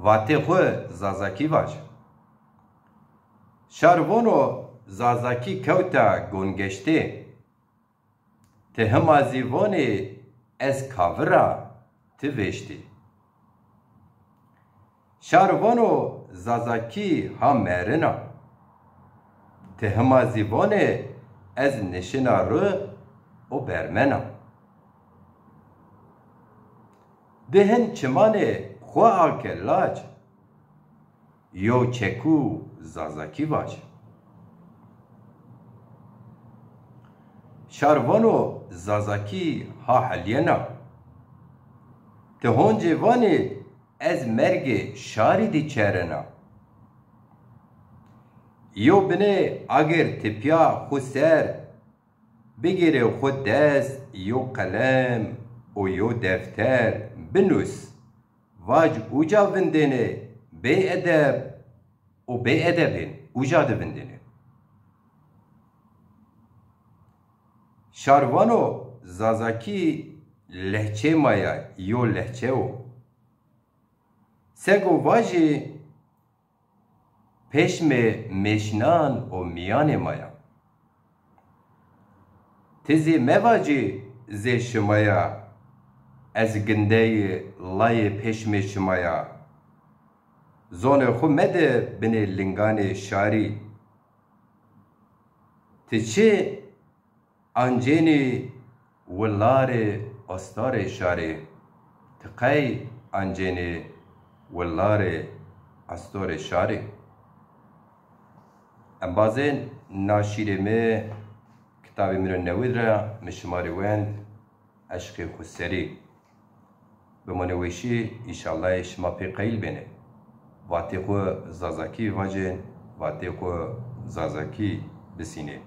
واتی خو زازاکی واج شاروانو زازاکی کوتا گونگشته ته هما زیوانی از کاورا تی وشتی شاروانو زازاکی ها مرنا ته هما زیوانی از نشنا رو و برمنا دهن چمانه qualche lac. Io cecu zazakivac. Şarvano zazaki ha helyena. Te honce vani ez merge şari di çerena. Yo bine ager tipya huser bigire khud dest yo kalem o yo defter binus. Vaj uca vindene be edeb o be edebin uca devindene. Şarvano zazaki lehçe maya yo lehçe o. Sego vaji peşme meşnan o miyane maya. Tezi mevaci zeşmaya از گنده لای پشم شمایا زون خو مده بنه لنگان شاری تچه انجینی ولار استار شاری تقی انجینی ولار استار شاری ام بازن ناشیره می کتابی من نوید را مشماری وند عشق خسری به منوشی ایشالله شما پی قیل بینه واتی خو زازاکی واجن واتی خو زازاکی بسینه